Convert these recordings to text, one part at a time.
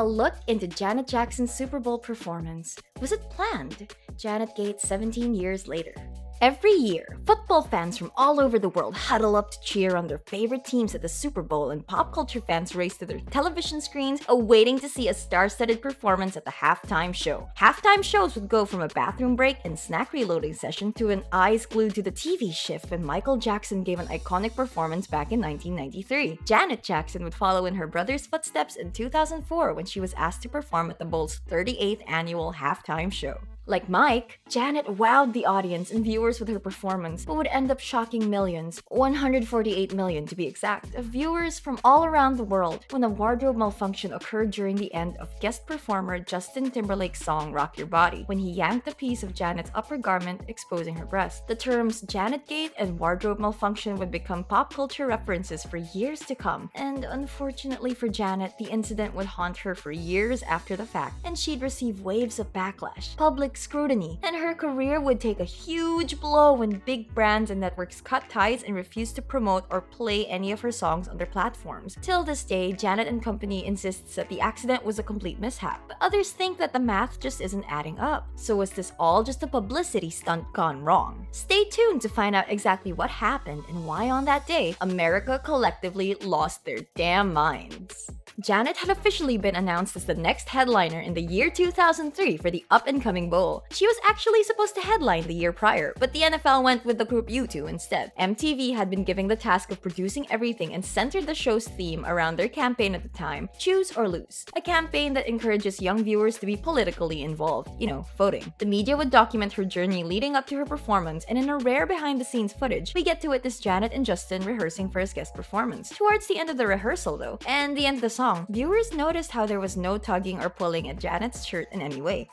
A look into Janet Jackson's Super Bowl performance. Was it planned? Janet Gates 17 years later. Every year, football fans from all over the world huddle up to cheer on their favorite teams at the Super Bowl, and pop culture fans race to their television screens, awaiting to see a star studded performance at the halftime show. Halftime shows would go from a bathroom break and snack reloading session to an eyes glued to the TV shift when Michael Jackson gave an iconic performance back in 1993. Janet Jackson would follow in her brother's footsteps in 2004 when she was asked to perform at the Bowl's 38th annual halftime show. Like Mike, Janet wowed the audience and viewers with her performance, but would end up shocking millions 148 million to be exact of viewers from all around the world when a wardrobe malfunction occurred during the end of guest performer Justin Timberlake's song Rock Your Body when he yanked a piece of Janet's upper garment, exposing her breast. The terms Janet Gate and wardrobe malfunction would become pop culture references for years to come, and unfortunately for Janet, the incident would haunt her for years after the fact, and she'd receive waves of backlash, public scrutiny, and her career would take a huge blow when big brands and networks cut ties and refused to promote or play any of her songs on their platforms. Till this day, Janet and company insists that the accident was a complete mishap, but others think that the math just isn't adding up. So was this all just a publicity stunt gone wrong? Stay tuned to find out exactly what happened and why on that day, America collectively lost their damn minds. Janet had officially been announced as the next headliner in the year 2003 for the up and coming Bowl. She was actually supposed to headline the year prior, but the NFL went with the group U2 instead. MTV had been given the task of producing everything and centered the show's theme around their campaign at the time, Choose or Lose, a campaign that encourages young viewers to be politically involved, you know, voting. The media would document her journey leading up to her performance, and in a rare behind the scenes footage, we get to witness Janet and Justin rehearsing for his guest performance. Towards the end of the rehearsal, though, and the end of the song, viewers noticed how there was no tugging or pulling at Janet's shirt in any way.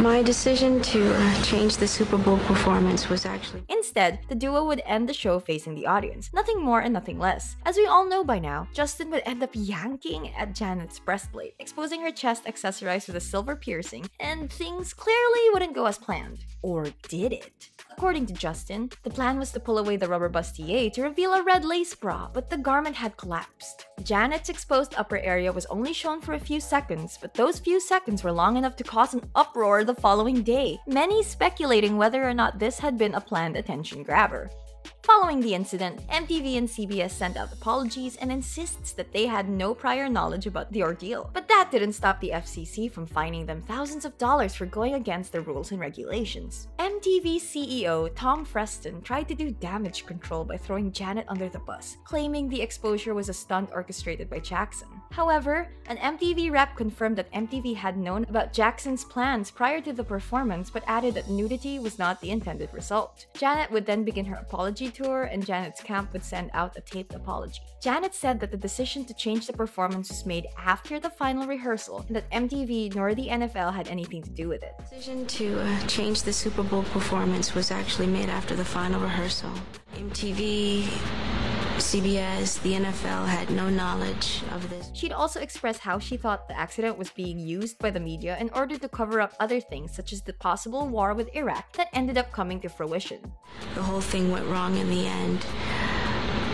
My decision to uh, change the Super Bowl performance was actually. Instead, the duo would end the show facing the audience, nothing more and nothing less. As we all know by now, Justin would end up yanking at Janet's breastplate, exposing her chest accessorized with a silver piercing, and things clearly wouldn't go as planned. Or did it? According to Justin, the plan was to pull away the rubber bustier to reveal a red lace bra, but the garment had collapsed. Janet's exposed upper area was only shown for a few seconds, but those few seconds were long enough to cause an uproar the following day, many speculating whether or not this had been a planned attention grabber. Following the incident, MTV and CBS sent out apologies and insists that they had no prior knowledge about the ordeal. But that didn't stop the FCC from fining them thousands of dollars for going against their rules and regulations. MTV CEO Tom Freston tried to do damage control by throwing Janet under the bus, claiming the exposure was a stunt orchestrated by Jackson. However, an MTV rep confirmed that MTV had known about Jackson's plans prior to the performance but added that nudity was not the intended result. Janet would then begin her apology tour, and Janet's camp would send out a taped apology. Janet said that the decision to change the performance was made after the final rehearsal, and that MTV nor the NFL had anything to do with it. The decision to uh, change the Super Bowl performance was actually made after the final rehearsal. MTV CBS, the NFL had no knowledge of this. She'd also expressed how she thought the accident was being used by the media in order to cover up other things, such as the possible war with Iraq that ended up coming to fruition. The whole thing went wrong in the end.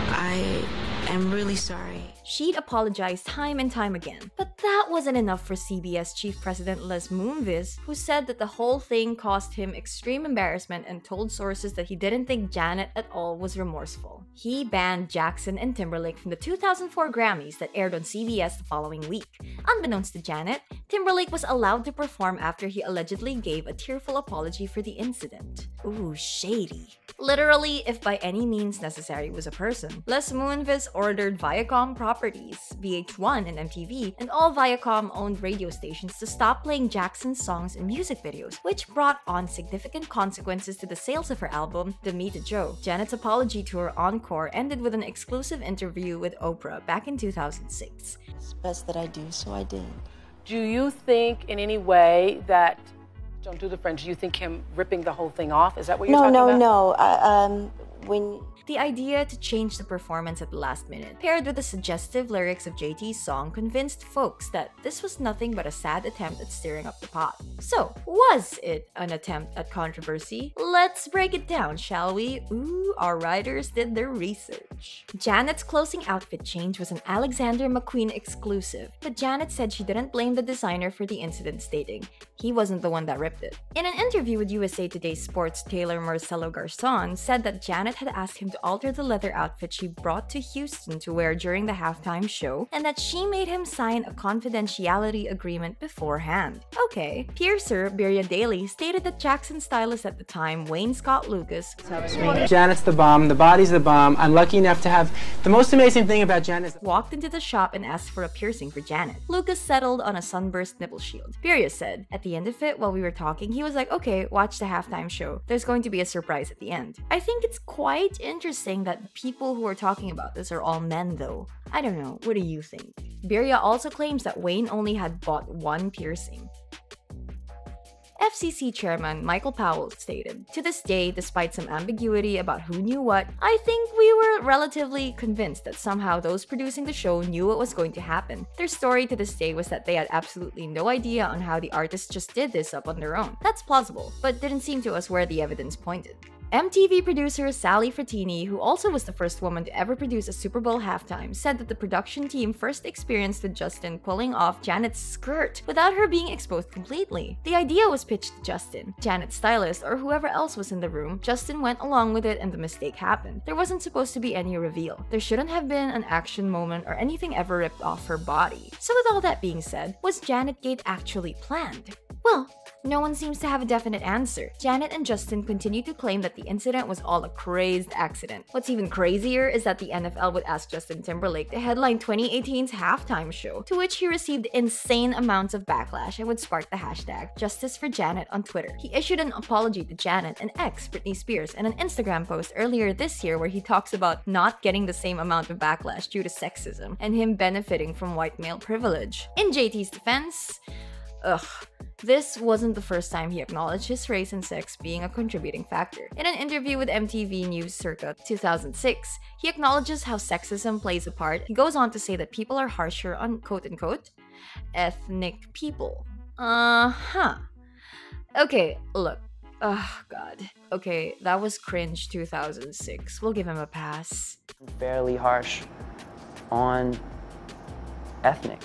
I am really sorry. She'd apologized time and time again. But that wasn't enough for CBS Chief President Les Moonves, who said that the whole thing caused him extreme embarrassment and told sources that he didn't think Janet at all was remorseful. He banned Jackson and Timberlake from the 2004 Grammys that aired on CBS the following week. Unbeknownst to Janet, Timberlake was allowed to perform after he allegedly gave a tearful apology for the incident. Ooh, shady. Literally, if by any means necessary was a person. Les Moonves ordered Viacom properties, VH1 and MTV, and all Viacom owned radio stations to stop playing Jackson's songs and music videos, which brought on significant consequences to the sales of her album, Damita Jo. Janet's apology tour Encore ended with an exclusive interview with Oprah back in 2006. It's best that I do, so I did. Do you think in any way that don't do the French. Do you think him ripping the whole thing off? Is that what you're no, talking no, about? No, no, um, when the idea to change the performance at the last minute, paired with the suggestive lyrics of JT's song, convinced folks that this was nothing but a sad attempt at stirring up the pot. So, was it an attempt at controversy? Let's break it down, shall we? Ooh, our writers did their research. Janet's closing outfit change was an Alexander McQueen exclusive, but Janet said she didn't blame the designer for the incident, stating, he wasn't the one that ripped it. In an interview with USA Today Sports, tailor Marcelo Garzon said that Janet had asked him to alter the leather outfit she brought to Houston to wear during the halftime show, and that she made him sign a confidentiality agreement beforehand. Okay. Piercer, Birya Daly, stated that Jackson's stylist at the time, Wayne Scott Lucas, Janet's the bomb, the body's the bomb. I'm lucky enough to have the most amazing thing about Janet. walked into the shop and asked for a piercing for Janet. Lucas settled on a sunburst nipple shield. Birya said, at the end of it, while we were talking, he was like, okay, watch the halftime show. There's going to be a surprise at the end. I think it's quite interesting that people who are talking about this are all men, though. I don't know. What do you think? Birya also claims that Wayne only had bought one piercing. FCC chairman Michael Powell stated, To this day, despite some ambiguity about who knew what, I think we were relatively convinced that somehow those producing the show knew what was going to happen. Their story to this day was that they had absolutely no idea on how the artists just did this up on their own. That's plausible, but didn't seem to us where the evidence pointed. MTV producer Sally Frattini, who also was the first woman to ever produce a Super Bowl halftime, said that the production team first experienced with Justin pulling off Janet's skirt without her being exposed completely. The idea was pitched to Justin, Janet's stylist, or whoever else was in the room. Justin went along with it and the mistake happened. There wasn't supposed to be any reveal. There shouldn't have been an action moment or anything ever ripped off her body. So with all that being said, was Janet Gate actually planned? Well, no one seems to have a definite answer. Janet and Justin continue to claim that the incident was all a crazed accident. What's even crazier is that the NFL would ask Justin Timberlake to headline 2018's halftime show, to which he received insane amounts of backlash and would spark the hashtag Justice for Janet on Twitter. He issued an apology to Janet and ex Britney Spears and an Instagram post earlier this year where he talks about not getting the same amount of backlash due to sexism and him benefiting from white male privilege. In JT's defense, ugh. This wasn't the first time he acknowledged his race and sex being a contributing factor. In an interview with MTV News circa 2006, he acknowledges how sexism plays a part. He goes on to say that people are harsher on quote unquote ethnic people. Uh huh. Okay, look. Oh god. Okay, that was cringe 2006. We'll give him a pass. fairly harsh on ethnic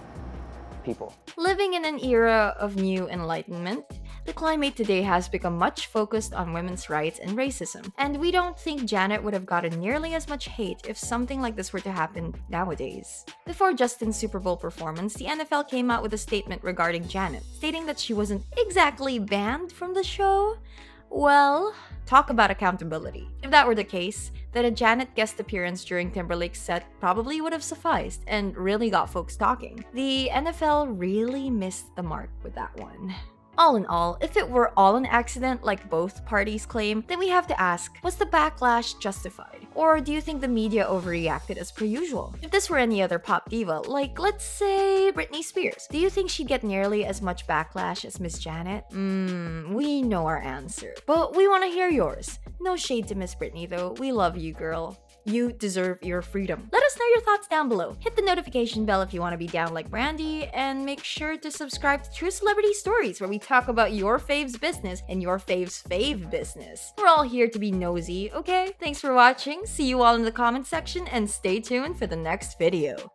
people. Living in an era of new enlightenment, the climate today has become much focused on women's rights and racism, and we don't think Janet would have gotten nearly as much hate if something like this were to happen nowadays. Before Justin's Super Bowl performance, the NFL came out with a statement regarding Janet, stating that she wasn't exactly banned from the show. Well, talk about accountability. If that were the case, then a Janet guest appearance during Timberlake's set probably would have sufficed and really got folks talking. The NFL really missed the mark with that one. All in all, if it were all an accident like both parties claim, then we have to ask, was the backlash justified? Or do you think the media overreacted as per usual? If this were any other pop diva, like let's say Britney Spears, do you think she'd get nearly as much backlash as Miss Janet? Mmm, we know our answer. But we want to hear yours. No shade to Miss Britney though, we love you girl. You deserve your freedom. Let us know your thoughts down below. Hit the notification bell if you want to be down like Brandy, and make sure to subscribe to True Celebrity Stories, where we talk about your fave's business and your fave's fave business. We're all here to be nosy, okay? Thanks for watching, see you all in the comment section, and stay tuned for the next video.